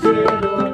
Cheiro